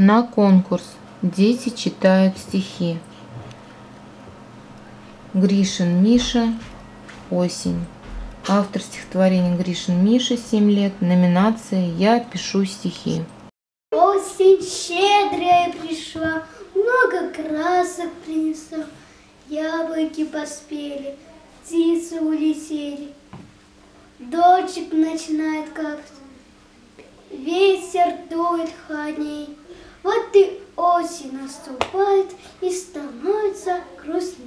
на конкурс. Дети читают стихи. Гришин Миша. Осень. Автор стихотворения Гришин Миша, 7 лет. Номинация «Я пишу стихи». Осень щедрая пришла, много красок принесла. Яблоки поспели, птицы улетели. Дождик начинает капать, ветер дует холодней наступает и становится грустно.